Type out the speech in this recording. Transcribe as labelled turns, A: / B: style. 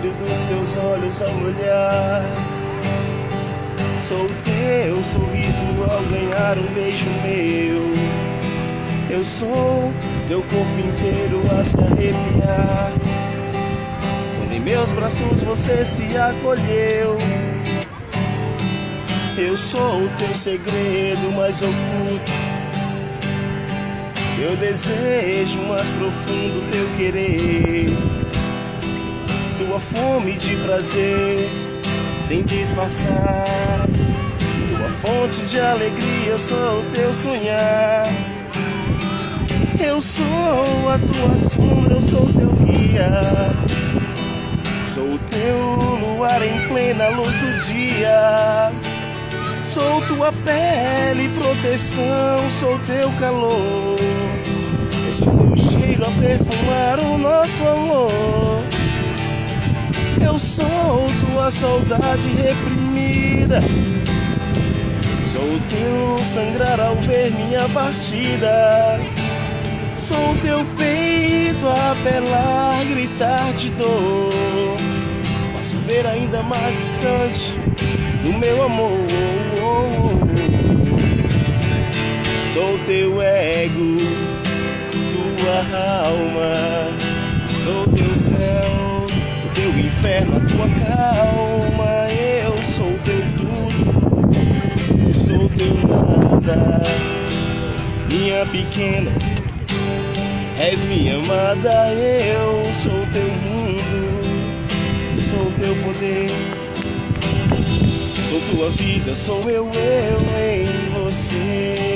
A: brilho dos seus olhos ao olhar. Sou teu sorriso ao ganhar um beijo meu. Eu sou teu corpo inteiro a se arrepiar. Quando em meus braços você se acolheu. Eu sou o teu segredo mais oculto. Eu desejo mais profundo teu querer. Tua fome de prazer, sem disfarçar. Tua fonte de alegria, eu sou o teu sonhar. Eu sou a tua sombra, eu sou teu guia. Sou o teu luar em plena luz do dia. Sou tua pele, proteção, sou teu calor. Sou teu cheiro a perfumar o nosso amor. Eu sou tua saudade reprimida. Sou teu sangrar ao ver minha partida. Sou teu peito a apelar, gritar de dor. Posso ver ainda mais distante do meu amor. Sou teu ego, tua alma. Calma. Eu sou teu tudo, sou teu nada. Minha pequena, és minha amada. Eu sou teu mundo, sou teu poder. Sou tua vida, sou eu, eu em você.